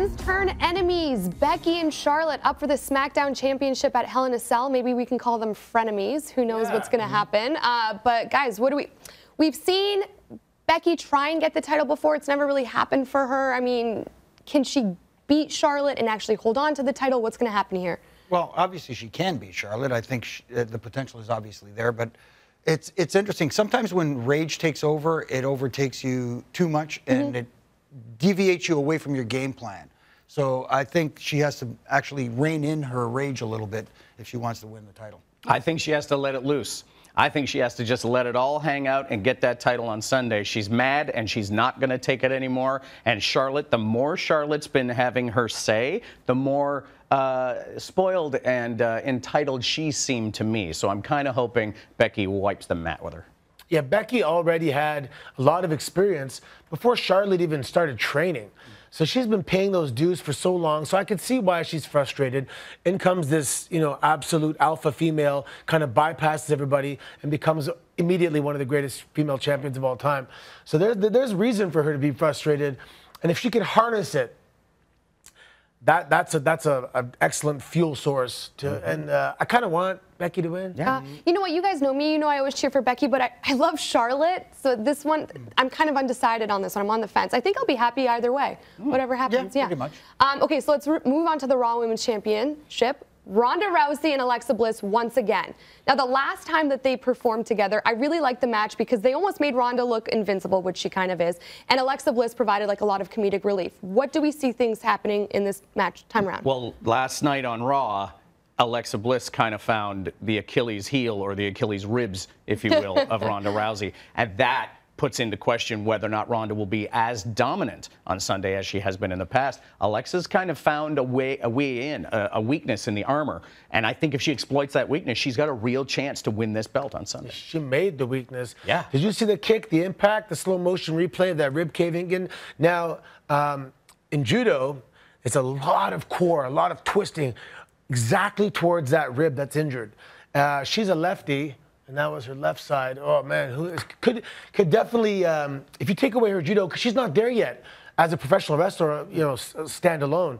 Friends turn enemies. Becky and Charlotte up for the SmackDown Championship at Hell in a Cell. Maybe we can call them frenemies. Who knows yeah. what's going to happen? Uh, but guys, what do we? We've seen Becky try and get the title before. It's never really happened for her. I mean, can she beat Charlotte and actually hold on to the title? What's going to happen here? Well, obviously she can beat Charlotte. I think she, uh, the potential is obviously there, but it's it's interesting. Sometimes when rage takes over, it overtakes you too much and mm-hmm. it deviates you away from your game plan. So I think she has to actually rein in her rage a little bit if she wants to win the title. I think she has to let it loose. I think she has to just let it all hang out and get that title on Sunday. She's mad and she's not going to take it anymore. And Charlotte, the more Charlotte's been having her say, the more uh, spoiled and uh, entitled she seemed to me. So I'm kind of hoping Becky wipes the mat with her. Yeah, Becky already had a lot of experience before Charlotte even started training. So she's been paying those dues for so long. So I could see why she's frustrated. In comes this, you know, absolute alpha female, kind of bypasses everybody and becomes immediately one of the greatest female champions of all time. So there, there's reason for her to be frustrated. And if she can harness it, that that's a that's a, a excellent fuel source to mm-hmm. and uh, I kind of want Becky to win. Yeah. Uh, you know what? You guys know me. You know I always cheer for Becky, but I, I love Charlotte. So this one, I'm kind of undecided on this one. I'm on the fence. I think I'll be happy either way. Mm. Whatever happens. Yeah, yeah. pretty much. Um, okay, so let's re- move on to the Raw Women's Championship. Ronda Rousey and Alexa Bliss once again. Now, the last time that they performed together, I really liked the match because they almost made Ronda look invincible, which she kind of is, and Alexa Bliss provided like a lot of comedic relief. What do we see things happening in this match time around? Well, last night on Raw, Alexa Bliss kind of found the Achilles heel or the Achilles ribs, if you will, of Ronda Rousey. And that puts into question whether or not Ronda will be as dominant on Sunday as she has been in the past. Alexa's kind of found a way, a way in, a, a, weakness in the armor. And I think if she exploits that weakness, she's got a real chance to win this belt on Sunday. She made the weakness. Yeah. Did you see the kick, the impact, the slow motion replay of that rib caving in? Now, um, in judo, it's a lot of core, a lot of twisting exactly towards that rib that's injured. Uh, she's a lefty and that was her left side. Oh man, who is, could could definitely um, if you take away her judo because she's not there yet as a professional wrestler, you know, stand alone.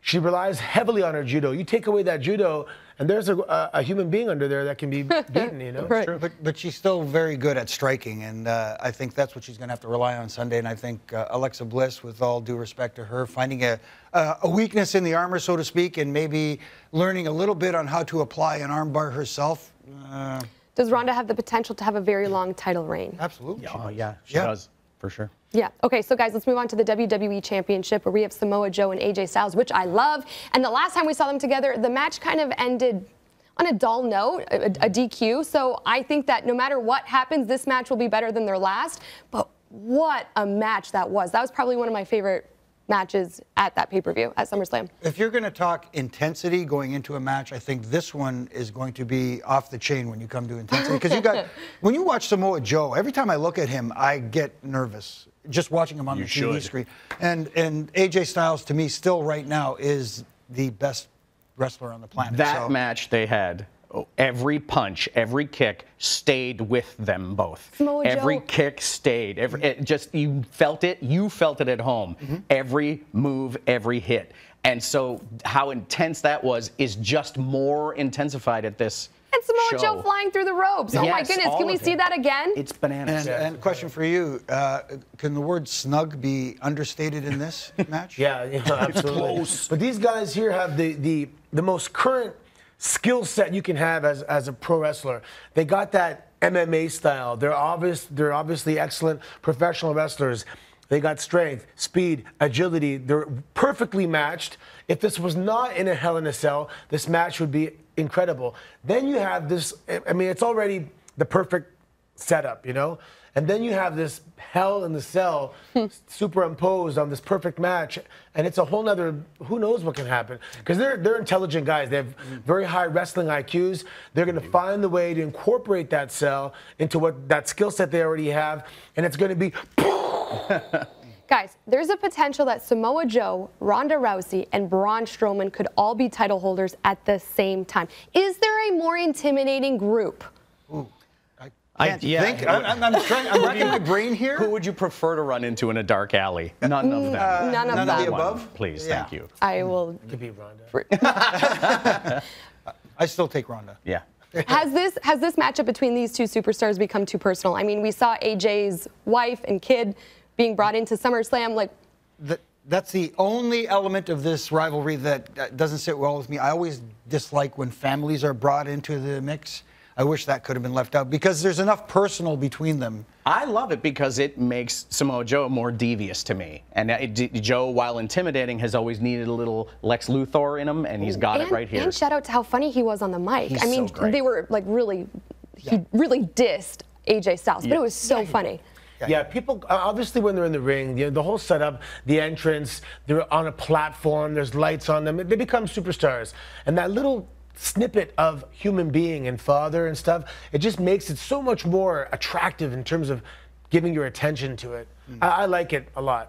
She relies heavily on her judo. You take away that judo, and there's a, a human being under there that can be beaten. You know, right. But, but she's still very good at striking, and uh, I think that's what she's going to have to rely on Sunday. And I think uh, Alexa Bliss, with all due respect to her, finding a a weakness in the armor, so to speak, and maybe learning a little bit on how to apply an armbar herself. Does Ronda have the potential to have a very long title reign? Absolutely. Yeah, oh, yeah, she yeah. does, for sure. Yeah. Okay, so guys, let's move on to the WWE Championship where we have Samoa Joe and AJ Styles, which I love. And the last time we saw them together, the match kind of ended on a dull note, a, a DQ. So I think that no matter what happens, this match will be better than their last. But what a match that was. That was probably one of my favorite matches at that pay-per-view at SummerSlam. If you're going to talk intensity going into a match, I think this one is going to be off the chain when you come to intensity because you got when you watch Samoa Joe, every time I look at him, I get nervous just watching him on you the should. TV screen. And and AJ Styles to me still right now is the best wrestler on the planet. That so. match they had every punch, every kick stayed with them both. Samoa every Joe. kick stayed. Every it just you felt it. You felt it at home. Mm-hmm. Every move, every hit. And so how intense that was is just more intensified at this. And Samoa show. Joe flying through the ropes. Oh yes, my goodness! Can we see that again? It's bananas. And, and question for you: uh, Can the word "snug" be understated in this match? Yeah, yeah absolutely. But these guys here have the the the most current skill set you can have as, as a pro wrestler. They got that MMA style. They're obvious. They're obviously excellent professional wrestlers. They got strength, speed, agility. They're perfectly matched. If this was not in a Hell in a Cell, this match would be incredible. Then you have this. I mean, it's already the perfect setup, you know. And then you have this hell in the cell hmm. superimposed on this perfect match, and it's a whole nother. Who knows what can happen? Because they're they're intelligent guys. They have very high wrestling IQs. They're going to find the way to incorporate that cell into what that skill set they already have, and it's going to be. Guys, there's a potential that Samoa Joe, Ronda Rousey, and Braun Strowman could all be title holders at the same time. Is there a more intimidating group? Ooh. I- yeah. think. I'm, I'm, I'm trying. I'm racking my brain here. Who would you prefer to run into in a dark alley? None of them. None of none of them. the One, above? Please, Yeah. thank you. I will. Could be Ronda. I still take Ronda. Yeah. Has this has this matchup between these two superstars become too personal? I mean, we saw AJ's wife and kid being brought into SummerSlam. Like, That, that's the only element of this rivalry that uh, doesn't sit well with me. I always dislike when families are brought into the mix. I wish that could have been left out because there's enough personal between them. I love it because it makes Samoa Joe more devious to me. And uh, D- Joe, while intimidating, has always needed a little Lex Luthor in him, and he's got and, it right here. and shout out to how funny he was on the mic. He's I mean, so they were like really, he really dissed AJ Styles, but it was so funny. Yeah, people uh, obviously when they're in the ring, you know, the whole setup, the entrance, they're on a platform, there's lights on them, they become superstars. And that little snippet of human being and father and stuff, it just makes it so much more attractive in terms of giving your attention to it. Hmm. I, I like it a lot.